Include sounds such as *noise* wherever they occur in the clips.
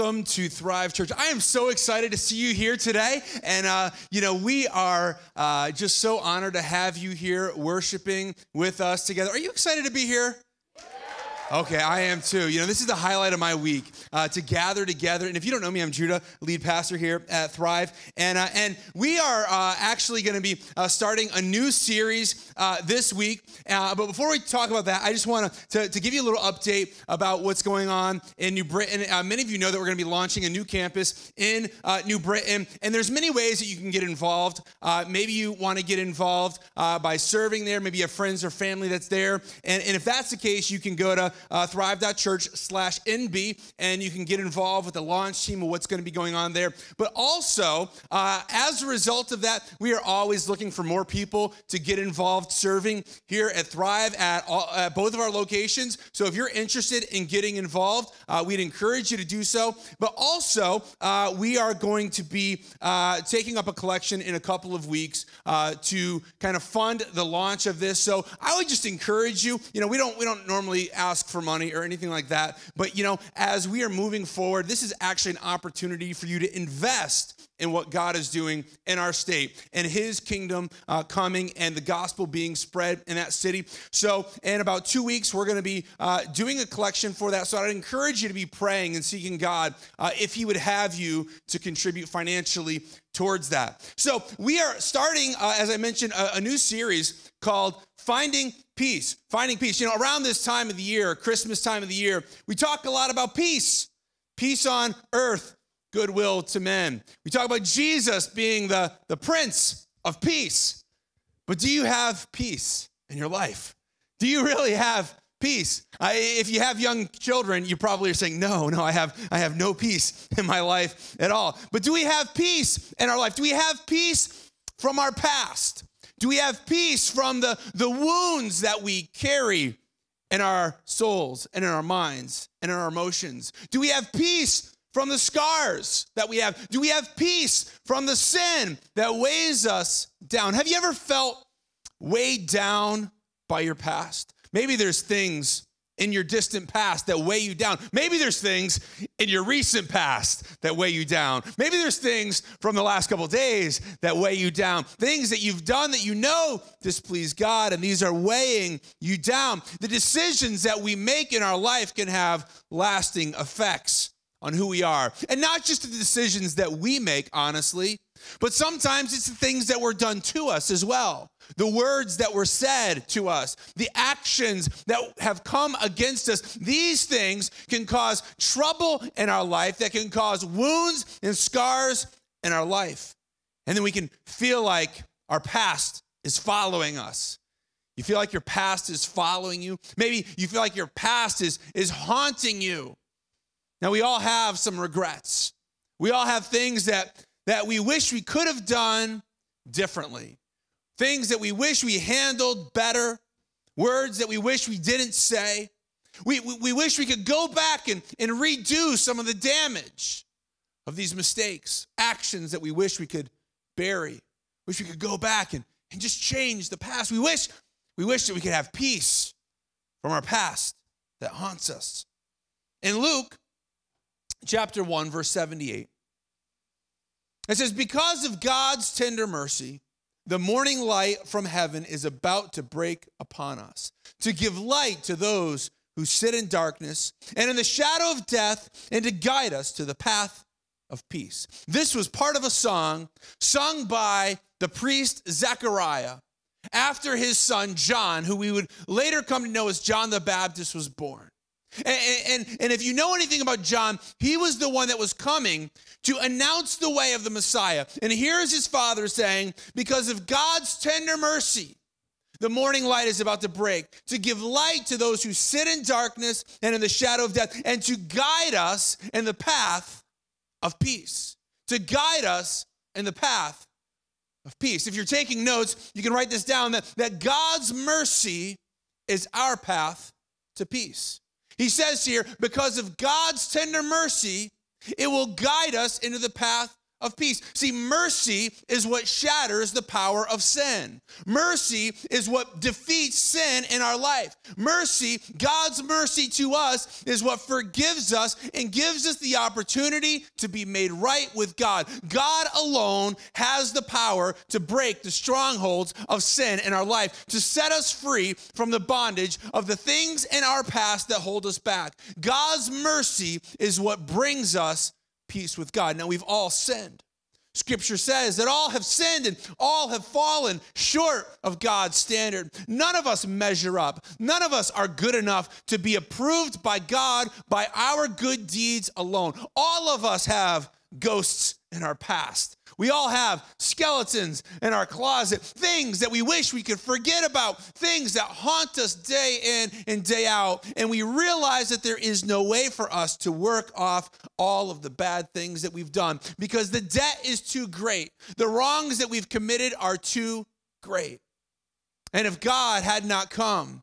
Welcome to Thrive Church. I am so excited to see you here today. And, uh, you know, we are uh, just so honored to have you here worshiping with us together. Are you excited to be here? Okay, I am too. You know, this is the highlight of my week uh, to gather together. And if you don't know me, I'm Judah, lead pastor here at Thrive, and uh, and we are uh, actually going to be uh, starting a new series uh, this week. Uh, but before we talk about that, I just want to to give you a little update about what's going on in New Britain. many of you know that we're going to be launching a new campus in New Britain, and there's many ways that you can get involved. maybe you want to get involved by serving there. Maybe you have friends or family that's there, and, and if that's the case, you can go to uh, thrive.church slash NB, and you can get involved with the launch team of what's going to be going on there. But also, uh, as a result of that, we are always looking for more people to get involved serving here at Thrive at, all, at both of our locations. So if you're interested in getting involved, uh, we'd encourage you to do so. But also, uh, we are going to be uh, taking up a collection in a couple of weeks uh, to kind of fund the launch of this. So I would just encourage you. You know, we don't we don't normally ask for money or anything like that. But, you know, as we are moving forward, this is actually an opportunity for you to invest in what God is doing in our state and his kingdom uh, coming and the gospel being spread in that city. So, in about two weeks, we're going to be uh, doing a collection for that. So, I'd encourage you to be praying and seeking God uh, if he would have you to contribute financially towards that. So, we are starting, uh, as I mentioned, a, a new series called Finding Peace. Finding Peace. You know, around this time of the year, Christmas time of the year, we talk a lot about peace. Peace on earth, goodwill to men. We talk about Jesus being the, the Prince of Peace. But do you have peace in your life? Do you really have peace? I, if you have young children, you probably are saying, "No, no, I have, I have no peace *laughs* in my life at all." But do we have peace in our life? Do we have peace from our past? Do we have peace from the, the wounds that we carry in our souls and in our minds and in our emotions? Do we have peace from the scars that we have? Do we have peace from the sin that weighs us down? Have you ever felt weighed down by your past? Maybe there's things in your distant past that weigh you down. Maybe there's things in your recent past that weigh you down. Maybe there's things from the last couple days that weigh you down. Things that you've done that you know displease God, and these are weighing you down. The decisions that we make in our life can have lasting effects on who we are. And not just the decisions that we make, honestly, but sometimes it's the things that were done to us as well the words that were said to us, the actions that have come against us, these things can cause trouble in our life, that can cause wounds and scars in our life. And then we can feel like our past is following us. You feel like your past is following you. Maybe you feel like your past is, is haunting you. Now, we all have some regrets. We all have things that, that we wish we could have done differently things that we wish we handled better, words that we wish we didn't say. We, we, we, wish we could go back and, and redo some of the damage of these mistakes, actions that we wish we could bury. Wish we could go back and, and just change the past. We wish, we wish that we could have peace from our past that haunts us. In Luke chapter 1, verse 78, it says, Because of God's tender mercy, the morning light from heaven is about to break upon us, to give light to those who sit in darkness and in the shadow of death, and to guide us to the path of peace. This was part of a song sung by the priest Zechariah after his son John, who we would later come to know as John the Baptist, was born. And, and, and if you know anything about John, he was the one that was coming to announce the way of the Messiah. And here's his father saying, Because of God's tender mercy, the morning light is about to break, to give light to those who sit in darkness and in the shadow of death, and to guide us in the path of peace. To guide us in the path of peace. If you're taking notes, you can write this down that, that God's mercy is our path to peace. He says here, because of God's tender mercy, it will guide us into the path of peace. See, mercy is what shatters the power of sin. Mercy is what defeats sin in our life. Mercy, God's mercy to us, is what forgives us and gives us the opportunity to be made right with God. God alone has the power to break the strongholds of sin in our life, to set us free from the bondage of the things in our past that hold us back. God's mercy is what brings us peace with God. Now, we've all sinned. Scripture says that all have sinned and all have fallen short of God's standard. None of us measure up. None of us are good enough to be approved by God by our good deeds alone. All of us have ghosts in our past. We all have skeletons in our closet, things that we wish we could forget about, things that haunt us day in and day out. And we realize that there is no way for us to work off all of the bad things that we've done because the debt is too great. The wrongs that we've committed are too great. And if God had not come,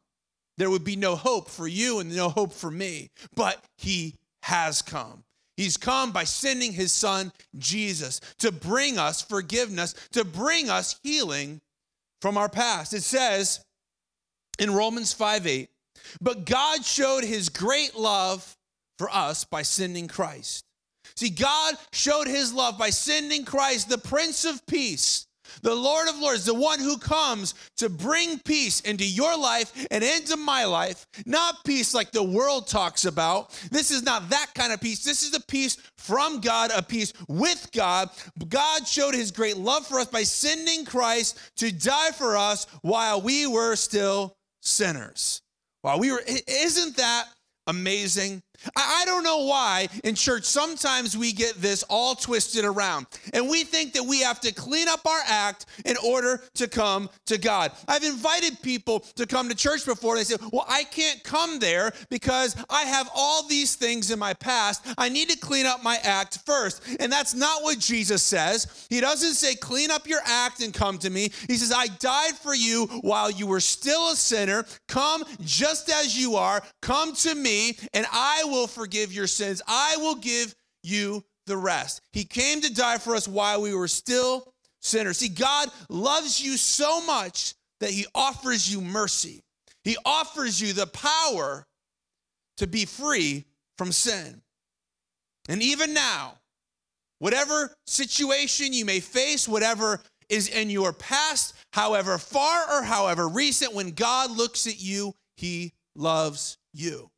there would be no hope for you and no hope for me. But He has come. He's come by sending his son, Jesus, to bring us forgiveness, to bring us healing from our past. It says in Romans 5 8, but God showed his great love for us by sending Christ. See, God showed his love by sending Christ, the Prince of Peace, the Lord of Lords, the one who comes to bring peace into your life and into my life, not peace like the world talks about. This is not that kind of peace. This is a peace from God, a peace with God. God showed his great love for us by sending Christ to die for us while we were still sinners. While we were, isn't that amazing? I don't know why in church sometimes we get this all twisted around and we think that we have to clean up our act in order to come to God. I've invited people to come to church before. They say, Well, I can't come there because I have all these things in my past. I need to clean up my act first. And that's not what Jesus says. He doesn't say, Clean up your act and come to me. He says, I died for you while you were still a sinner. Come just as you are. Come to me and I will forgive your sins. I will give you the rest. He came to die for us while we were still sinners. See, God loves you so much that he offers you mercy. He offers you the power to be free from sin. And even now, whatever situation you may face, whatever is in your past, however far or however recent, when God looks at you, he loves you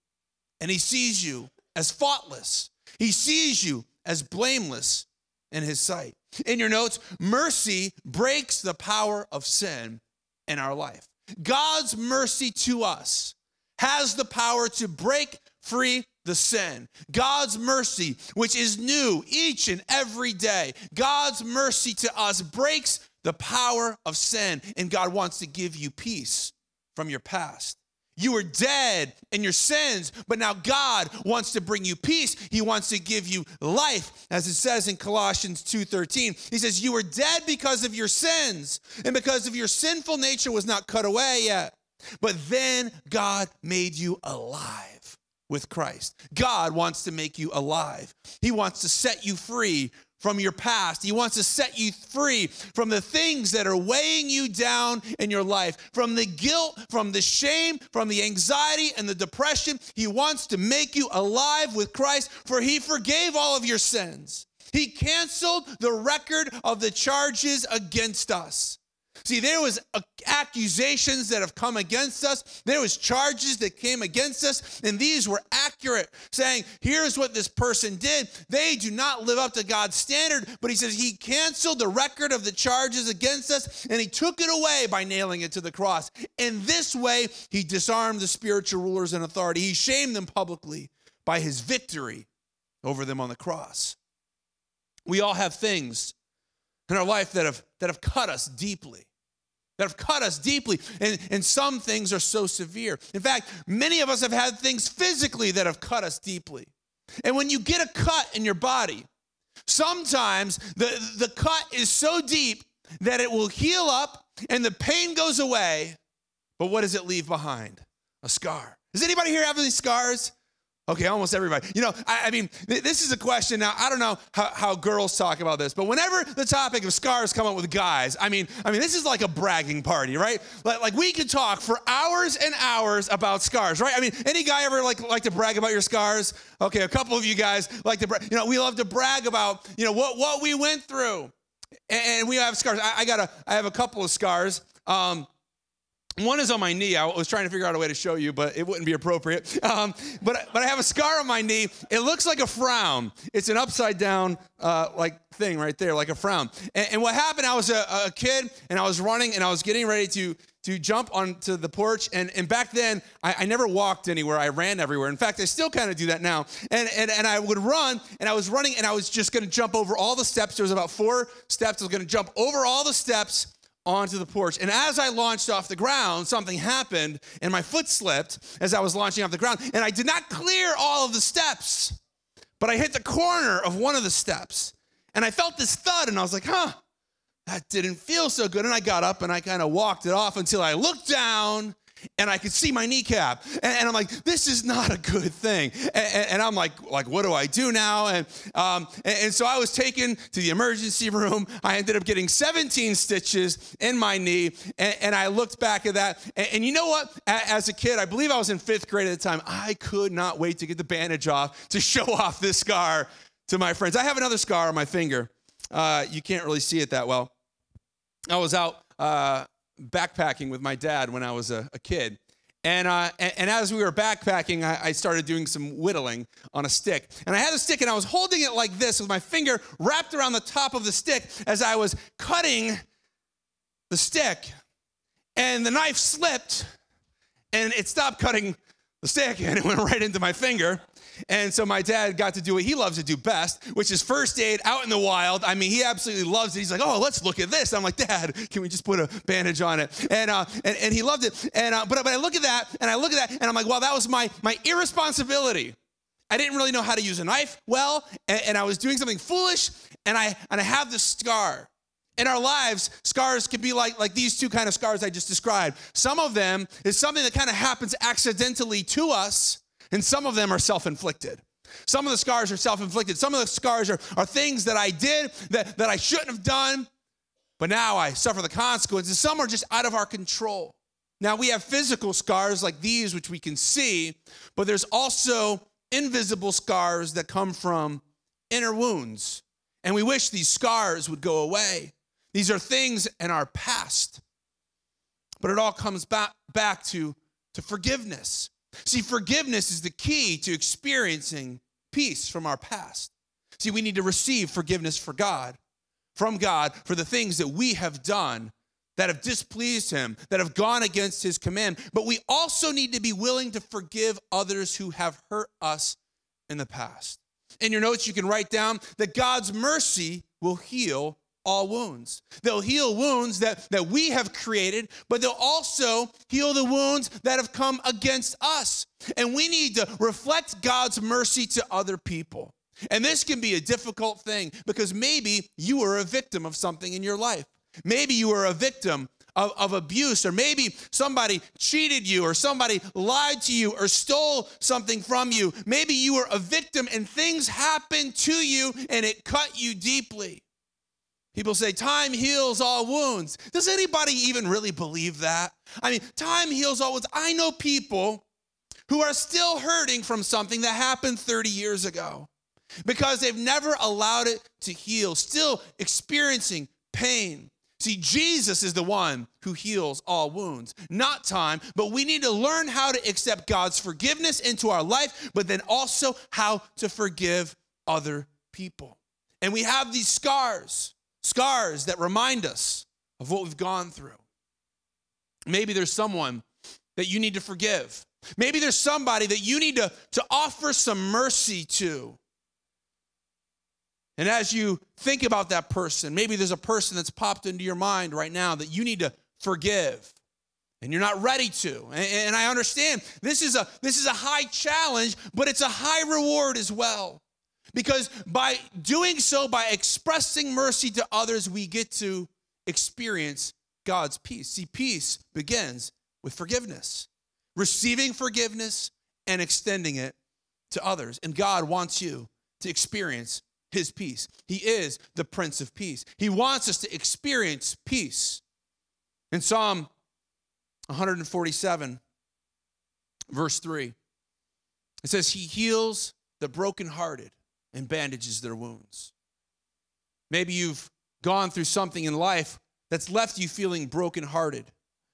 and he sees you as faultless. He sees you as blameless in his sight. In your notes, mercy breaks the power of sin in our life. God's mercy to us has the power to break free the sin. God's mercy, which is new each and every day, God's mercy to us breaks the power of sin, and God wants to give you peace from your past. You were dead in your sins, but now God wants to bring you peace. He wants to give you life, as it says in Colossians 2:13. He says, "You were dead because of your sins, and because of your sinful nature was not cut away yet. But then God made you alive with Christ. God wants to make you alive. He wants to set you free from your past. He wants to set you free from the things that are weighing you down in your life, from the guilt, from the shame, from the anxiety and the depression. He wants to make you alive with Christ, for He forgave all of your sins. He canceled the record of the charges against us. See, there was accusations that have come against us. There was charges that came against us, and these were accurate, saying, "Here's what this person did. They do not live up to God's standard." But he says he canceled the record of the charges against us, and he took it away by nailing it to the cross. In this way, he disarmed the spiritual rulers and authority. He shamed them publicly by his victory over them on the cross. We all have things in our life that have that have cut us deeply that have cut us deeply. And, and some things are so severe. In fact, many of us have had things physically that have cut us deeply. And when you get a cut in your body, sometimes the, the cut is so deep that it will heal up and the pain goes away. But what does it leave behind? A scar. Does anybody here have any scars? Okay, almost everybody. You know, I, I mean, th- this is a question. Now, I don't know how, how girls talk about this, but whenever the topic of scars come up with guys, I mean, I mean, this is like a bragging party, right? Like, like we could talk for hours and hours about scars, right? I mean, any guy ever like like to brag about your scars? Okay, a couple of you guys like to, bra- you know, we love to brag about, you know, what what we went through, and, and we have scars. I, I got a, I have a couple of scars. Um, one is on my knee. I was trying to figure out a way to show you, but it wouldn't be appropriate. Um, but but I have a scar on my knee. It looks like a frown. It's an upside down uh, like thing right there, like a frown. And, and what happened? I was a, a, kid and I was running and I was getting ready to to jump onto the porch. And and back then I, I never walked anywhere. I ran everywhere. In fact, I still kind of do that now. And and and I would run and I was running and I was just going to jump over all the steps. There was about four steps. I was going to jump over all the steps onto the porch. And as I launched off the ground, something happened and my foot slipped as I was launching off the ground. And I did not clear all of the steps, but I hit the corner of one of the steps. And I felt this thud and I was like, huh, that didn't feel so good. And I got up and I kind of walked it off until I looked down and I could see my kneecap. And, and, I'm like, this is not a good thing. And, and I'm like, like, what do I do now? And, um, and, and, so I was taken to the emergency room. I ended up getting 17 stitches in my knee. And, I looked back at that. And, you know what? As a kid, I believe I was in fifth grade at the time. I could not wait to get the bandage off to show *laughs* off this scar to my friends. I have another scar on my finger. Uh, you can't really see it that well. I was out. Uh, backpacking with my dad when I was a, a kid. And, uh, and, and, as we were backpacking, I, I, started doing some whittling on a stick. And I had a stick and I was holding it like this with my finger wrapped around the top of the stick as I was cutting the stick. And the knife slipped and it stopped cutting the stick *laughs* and it went right into my finger. And so my dad got to do what he loves to do best, which is first aid out in the wild. I mean, he absolutely loves it. He's like, oh, let's look at this. I'm like, Dad, can we just put a bandage on it? And uh, and, and he loved it. And uh, but but I look at that and I look at that and I'm like, well, that was my my irresponsibility. I didn't really know how to use a knife well, and, and I was doing something foolish, and I and I have this scar in our lives, scars can be like, like these two kind of scars I just described. Some of them is something that kind of happens accidentally to us, and some of them are self inflicted. Some of the scars are self inflicted. Some of the scars are, are things that I did that, that I shouldn't have done, but now I suffer the consequences. Some are just out of our control. Now, we have physical scars like these, which we can see, but there's also invisible scars that come from inner wounds. And we wish these scars would go away. These are things in our past. But it all comes back, back to, to forgiveness. See, forgiveness is the key to experiencing peace from our past. See, we need to receive forgiveness for God, from God, for the things that we have done that have displeased Him, that have gone against His command. But we also need to be willing to forgive others who have hurt us in the past. In your notes, you can write down that God's mercy will heal all wounds. They'll heal wounds that, that we have created, but they'll also heal the wounds that have come against us. And we need to reflect God's mercy to other people. And this can be a difficult thing because maybe you were a victim of something in your life. Maybe you were a victim of, of, abuse, or maybe somebody cheated you, or somebody lied to you, or stole something from you. Maybe you were a victim and things happened to you and it cut you deeply. People say time heals all wounds. Does anybody even really believe that? I mean, time heals all wounds. I know people who are still hurting from something that happened 30 years ago because they've never allowed it to heal, still experiencing pain. See, Jesus is the one who heals all wounds, not time, but we need to learn how to accept God's forgiveness into our life, but then also how to forgive other people. And we have these scars scars that remind us of what we've gone through. Maybe there's someone that you need to forgive. Maybe there's somebody that you need to, to offer some mercy to. And as you think about that person, maybe there's a person that's popped into your mind right now that you need to forgive and you're not ready to. And, and I understand this is a this is a high challenge, but it's a high reward as well. Because by doing so, by expressing mercy to others, we get to experience God's peace. See, peace begins with forgiveness, receiving forgiveness and extending it to others. And God wants you to experience his peace. He is the Prince of Peace. He wants us to experience peace. In Psalm 147, verse 3, it says, He heals the brokenhearted and bandages their wounds. Maybe you've gone through something in life that's left you feeling brokenhearted.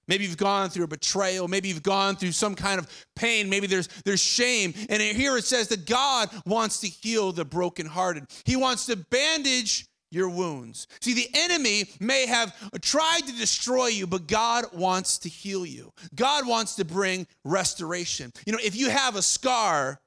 Maybe you've gone through a betrayal. Maybe you've gone through some kind of pain. Maybe there's, there's shame. And here it says that God wants to heal the brokenhearted. He wants to bandage your wounds. See, the enemy may have tried to destroy you, but God wants to heal you. God wants to bring restoration. You know, if you have a scar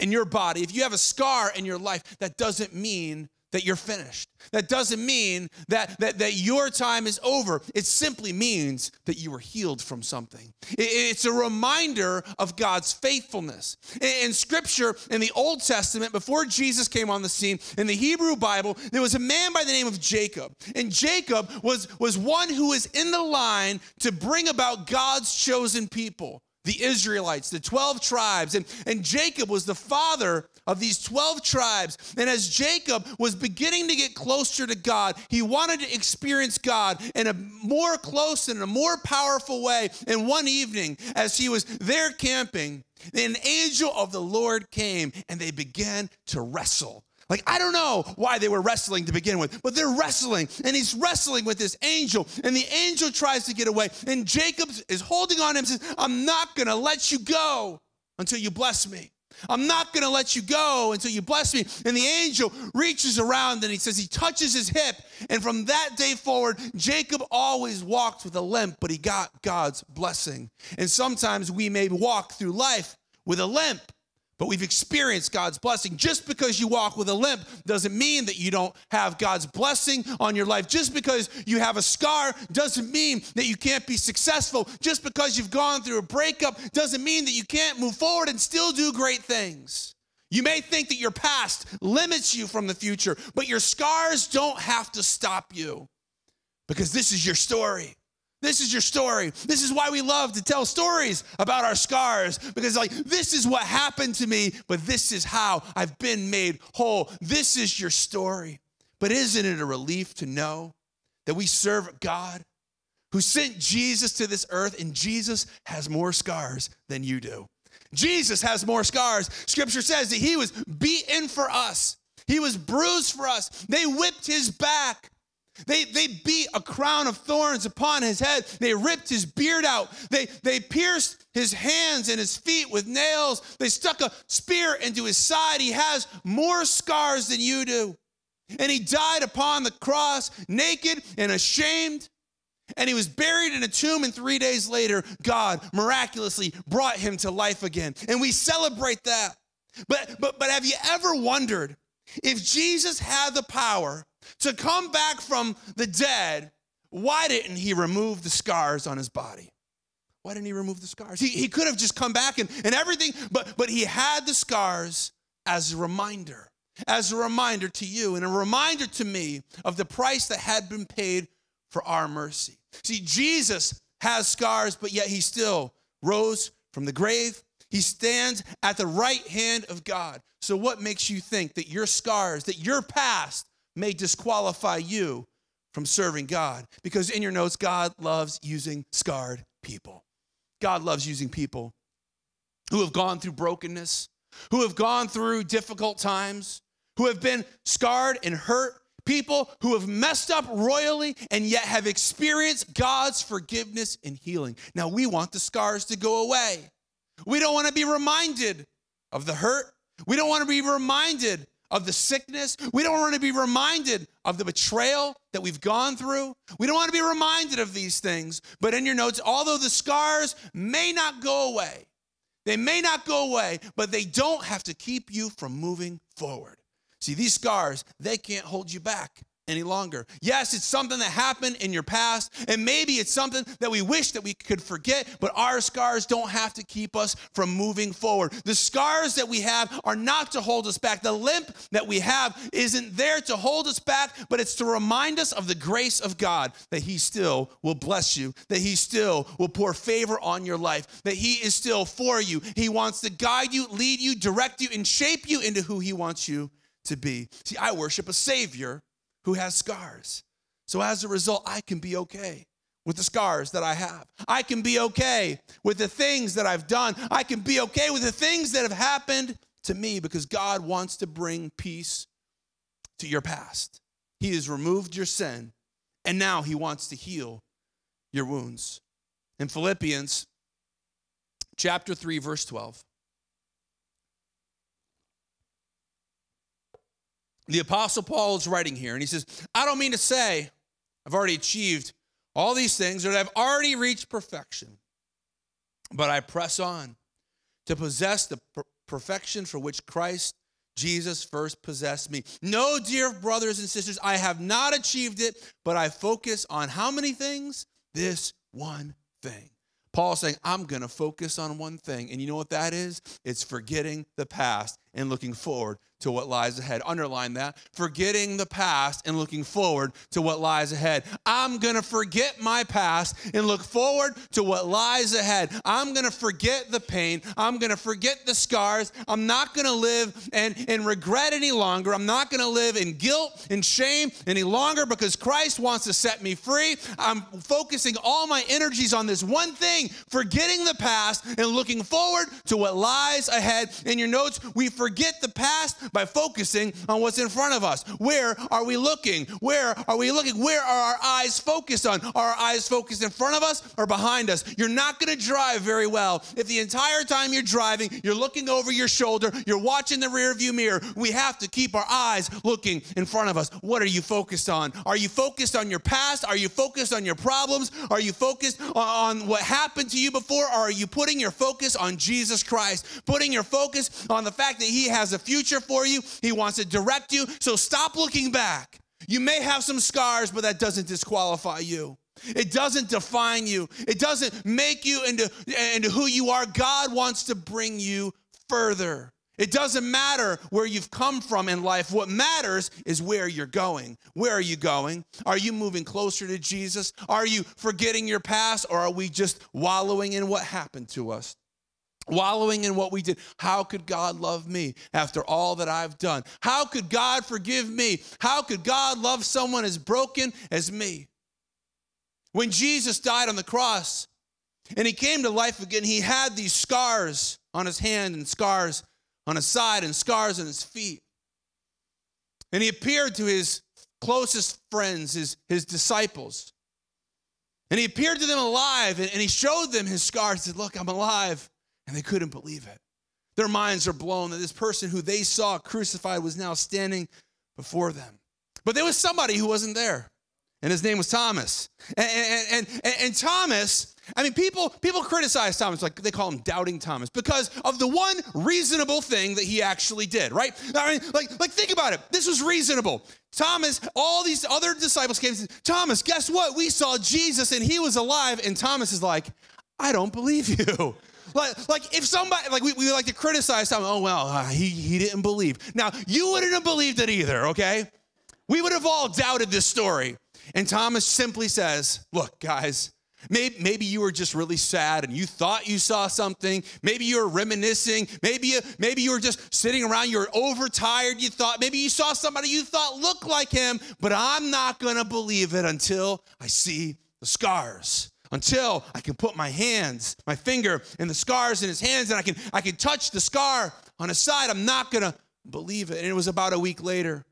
in your body, if you have a scar in your life, that doesn't mean that you're finished. That doesn't mean that, that, that your time is over. It simply means that you were healed from something. it's a reminder of God's faithfulness. In, in Scripture, in the Old Testament, before Jesus came on the scene, in the Hebrew Bible, there was a man by the name of Jacob. And Jacob was, was one who was in the line to bring about God's chosen people the Israelites, the 12 tribes. And, and Jacob was the father of these 12 tribes. And as Jacob was beginning to get closer to God, he wanted to experience God in a more close and a more powerful way. And one evening, as he was there camping, an angel of the Lord came and they began to wrestle. Like, I don't know why they were wrestling to begin with, but they're wrestling, and he's wrestling with this angel, and the angel tries to get away, and Jacob is holding on him and says, I'm not gonna let you go until you bless me. I'm not gonna let you go until you bless me. And the angel reaches around and he says, he touches his hip. And from that day forward, Jacob always walked with a limp, but he got God's blessing. And sometimes we may walk through life with a limp but we've experienced God's blessing. Just because you walk with a limp doesn't mean that you don't have God's blessing on your life. Just because you have a scar doesn't mean that you can't be successful. Just because you've gone through a breakup doesn't mean that you can't move forward and still do great things. You may think that your past limits you from the future, but your scars don't have to stop you because this is your story. This is your story. This is why we love to tell stories about our scars because, like, this is what happened to me, but this is how I've been made whole. This is your story. But isn't it a relief to know that we serve God who sent Jesus to this earth and Jesus has more scars than you do? Jesus has more scars. Scripture says that he was beaten for us, he was bruised for us, they whipped his back. They, they beat a crown of thorns upon his head. They ripped his beard out. They, they pierced his hands and his feet with nails. They stuck a spear into his side. He has more scars than you do. And he died upon the cross, naked and ashamed. And he was buried in a tomb, and three days later, God miraculously brought him to life again. And we celebrate that. But, but, but have you ever wondered if Jesus had the power to come back from the dead, why didn't he remove the scars on his body? Why didn't he remove the scars? He, he could have just come back and, and everything, but, but he had the scars as a reminder, as a reminder to you and a reminder to me of the price that had been paid for our mercy. See, Jesus has scars, but yet he still rose from the grave. He stands at the right hand of God. So, what makes you think that your scars, that your past may disqualify you from serving God. Because in your notes, God loves using scarred people. God loves using people who have gone through brokenness, who have gone through difficult times, who have been scarred and hurt, people who have messed up royally and yet have experienced God's forgiveness and healing. Now, we want the scars to go away. We don't want to be reminded of the hurt. We don't want to be reminded of the sickness. We don't want to be reminded of the betrayal that we've gone through. We don't want to be reminded of these things. But in your notes, although the scars may not go away, they may not go away, but they don't have to keep you from moving forward. See, these scars, they can't hold you back any longer. Yes, it's something that happened in your past, and maybe it's something that we wish that we could forget, but our scars don't have to keep us from moving forward. The scars that we have are not to hold us back. The limp that we have isn't there to hold us back, but it's to remind us of the grace of God that He still will bless you, that He still will pour favor on your life, that He is still for you. He wants to guide you, lead you, direct you, and shape you into who He wants you to be. See, I worship a Savior who has scars. So as a result, I can be okay with the scars that I have. I can be okay with the things that I've done. I can be okay with the things that have happened to me because God wants to bring peace to your past. He has removed your sin, and now He wants to heal your wounds. In Philippians chapter 3, verse 12. The Apostle Paul is writing here, and he says, I don't mean to say I've already achieved all these things or that I've already reached perfection, but I press on to possess the per- perfection for which Christ Jesus first possessed me. No, dear brothers and sisters, I have not achieved it, but I focus on how many things? This one thing. Paul saying, I'm going to focus on one thing. And you know what that is? It's forgetting the past and looking forward to what lies ahead. Underline that. Forgetting the past and looking forward to what lies ahead. I'm going to forget my past and look forward to what lies ahead. I'm going to forget the pain. I'm going to forget the scars. I'm not going to live and, and regret any longer. I'm not going to live in guilt and shame any longer because Christ wants to set me free. I'm focusing all my energies on this one thing, forgetting the past and looking forward to what lies ahead. In your notes, we forget the past by focusing on what's in front of us. Where are we looking? Where are we looking? Where are our eyes focused on? Are our eyes focused in front of us or behind us? You're not going to drive very well if the entire time you're driving, you're looking over your shoulder, you're watching the rear view mirror. We have to keep our eyes looking in front of us. What are you focused on? Are you focused on your past? Are you focused on your problems? Are you focused on what happened to you before? Or are you putting your focus on Jesus Christ? Putting your focus on the fact that He has a future for you, He wants to direct you. So stop looking back. You may have some scars, but that doesn't disqualify you. It doesn't define you. It doesn't make you into, into who you are. God wants to bring you further. It doesn't matter where you've come from in life. What matters is where you're going. Where are you going? Are you moving closer to Jesus? Are you forgetting your past or are we just wallowing in what happened to us? Wallowing in what we did. How could God love me after all that I've done? How could God forgive me? How could God love someone as broken as me? When Jesus died on the cross and he came to life again, he had these scars on his hand and scars on his side and scars on his feet. And he appeared to his closest friends, his, his disciples. And he appeared to them alive and, and he showed them his scars. He said, Look, I'm alive and they couldn't believe it. Their minds are blown that this person who they saw crucified was now standing before them. But there was somebody who wasn't there, and his name was Thomas. And, and, and, and Thomas, I mean, people, people criticize Thomas, like they call him doubting Thomas, because of the one reasonable thing that he actually did, right? I mean, like, like think about it. This was reasonable. Thomas, all these other disciples came and said, Thomas, guess what? We saw Jesus and he was alive. And Thomas is like, I don't believe you. Like, like if somebody, like we, we like to criticize someone, oh, well, uh, he, he didn't believe. Now, you wouldn't have believed it either, okay? We would have all doubted this story. And Thomas simply says, look, guys, Maybe, maybe, you were just really sad and you thought you saw something. Maybe you were reminiscing. Maybe you, maybe you were just sitting around, you were overtired. You thought, maybe you saw somebody you thought looked like him, but I'm not going to believe it until I see the scars until I can put my hands, my finger in the scars in his hands and I can I can touch the scar on his side. I'm not going to believe it. And it was about a week later.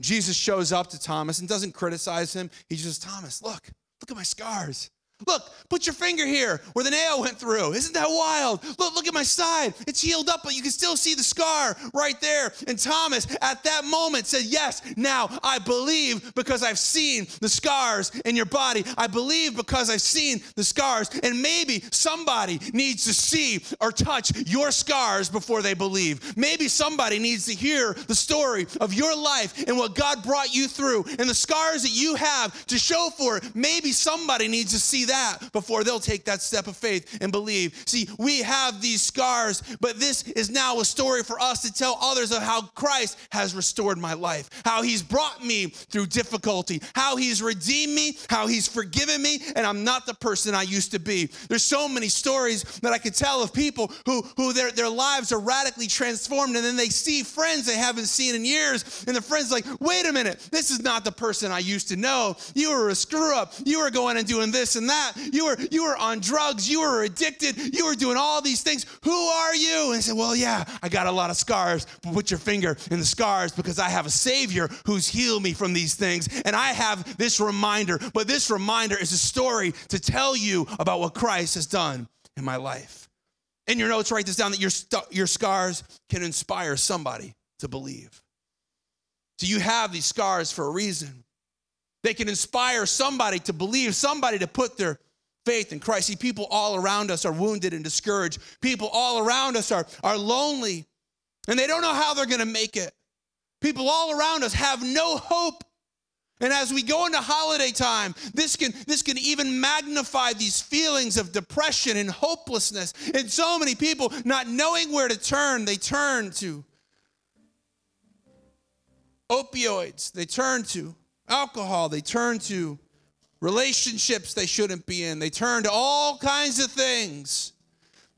Jesus shows up to Thomas and doesn't criticize him. He just says, "Thomas, look. Look at my scars. Look, put your finger here where the nail went through. Isn't that wild? Look, look at my side. It's healed up, but you can still see the scar right there. And Thomas, at that moment, said, Yes, now I believe because I've seen the scars in your body. I believe because I've seen the scars. And maybe somebody needs to see or touch your scars before they believe. Maybe somebody needs to hear the story of your life and what God brought you through and the scars that you have to show for it. Maybe somebody needs to see that before they'll take that step of faith and believe. See, we have these scars, but this is now a story for us to tell others of how Christ has restored my life, how he's brought me through difficulty, how he's redeemed me, how he's forgiven me, and I'm not the person I used to be. There's so many stories that I could tell of people who, who their, their lives are radically transformed, and then they see friends they haven't seen in years, and the friend's like, wait a minute, this is not the person I used to know. You were a screw up. You were going and doing this and that. You were you were on drugs. You were addicted. You were doing all these things. Who are you? And I said, Well, yeah, I got a lot of scars. But put your finger in the scars because I have a Savior who's healed me from these things. And I have this reminder. But this reminder is a story to tell you about what Christ has done in my life. In your notes, write this down that your, your scars can inspire somebody to believe. So you have these scars for a reason. They can inspire somebody to believe, somebody to put their faith in Christ. See, people all around us are wounded and discouraged. People all around us are, are lonely and they don't know how they're going to make it. People all around us have no hope. And as we go into holiday time, this can, this can even magnify these feelings of depression and hopelessness. And so many people, not knowing where to turn, they turn to opioids, they turn to alcohol, they turn to relationships they shouldn't be in, they turn to all kinds of things.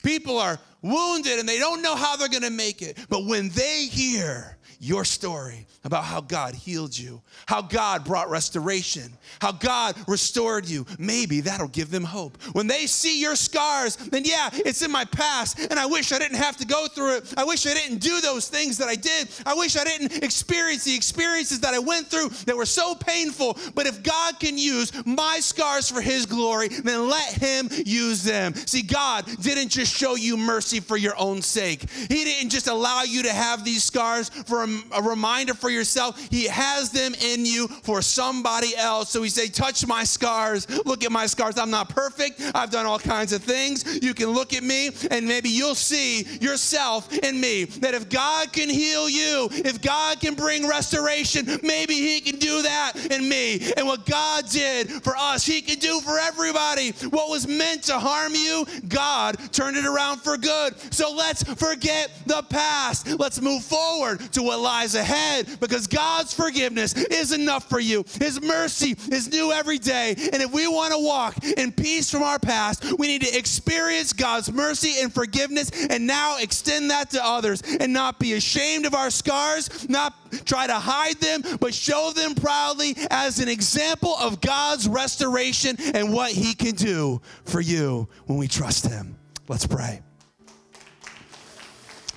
People are wounded and they don't know how they're gonna make it. But when they hear your story, about how God healed you, how God brought restoration, how God restored you. Maybe that'll give them hope. When they see your scars, then yeah, it's in my past, and I wish I didn't have to go through it. I wish I didn't do those things that I did. I wish I didn't experience the experiences that I went through that were so painful. But if God can use my scars for His glory, then let Him use them. See, God didn't just show you mercy for your own sake, He didn't just allow you to have these scars for a, a reminder for yourself. He has them in you for somebody else. So he say, touch my scars. Look at my scars. I'm not perfect. I've done all kinds of things. You can look at me and maybe you'll see yourself in me. That if God can heal you, if God can bring restoration, maybe he can do that in me. And what God did for us, he can do for everybody. What was meant to harm you, God turned it around for good. So let's forget the past. Let's move forward to what lies ahead because God's forgiveness is enough for you. His mercy is new every day. And if we want to walk in peace from our past, we need to experience God's mercy and forgiveness and now extend that to others and not be ashamed of our scars, not try to hide them, but show them proudly as an example of God's restoration and what He can do for you when we trust Him. Let's pray.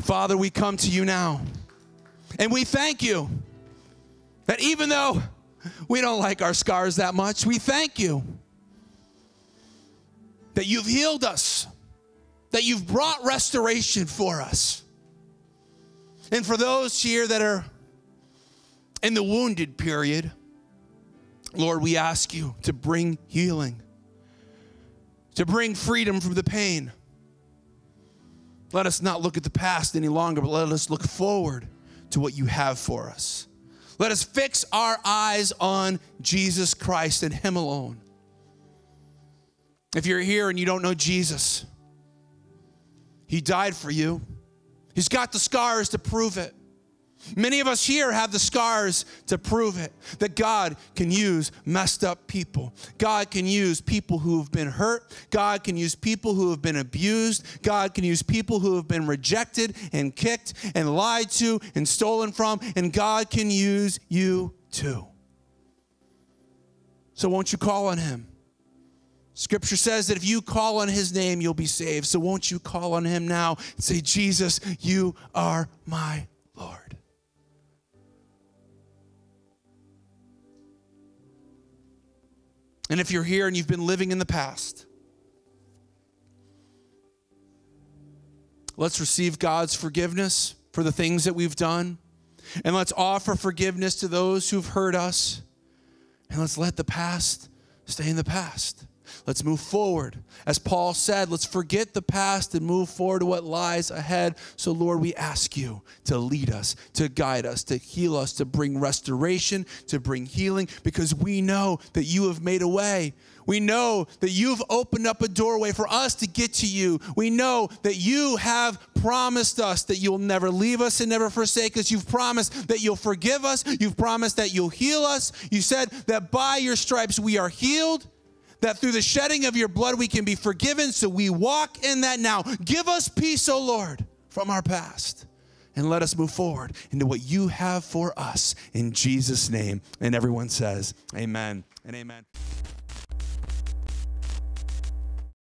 Father, we come to you now. And we thank you that even though we don't like our scars that much, we thank you that you've healed us, that you've brought restoration for us. And for those here that are in the wounded period, Lord, we ask you to bring healing, to bring freedom from the pain. Let us not look at the past any longer, but let us look forward to what you have for us. Let us fix our eyes on Jesus Christ and Him alone. If you're here and you don't know Jesus, He died for you. He's got the scars to prove it. Many of us here have the scars to prove it that God can use messed up people. God can use people who have been hurt. God can use people who have been abused. God can use people who have been rejected and kicked and lied to and stolen from. And God can use you too. So, won't you call on Him? Scripture says that if you call on His name, you'll be saved. So, won't you call on Him now and say, Jesus, you are my And if you're here and you've been living in the past, let's receive God's forgiveness for the things that we've done. And let's offer forgiveness to those who've hurt us. And let's let the past stay in the past. Let's move forward. As Paul said, let's forget the past and move forward to what lies ahead. So, Lord, we ask you to lead us, to guide us, to heal us, to bring restoration, to bring healing, because we know that you have made a way. We know that you've opened up a doorway for us to get to you. We know that you have promised us that you'll never leave us and never forsake us. You've promised that you'll forgive us. You've promised that you'll heal us. You said that by your stripes we are healed that through the shedding of your blood we can be forgiven. So we walk in that now. Give us peace, O Lord, from our past. And let us move forward into what you have for us in Jesus' name. And everyone says, Amen and amen.